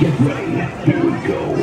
Get ready. Here we go.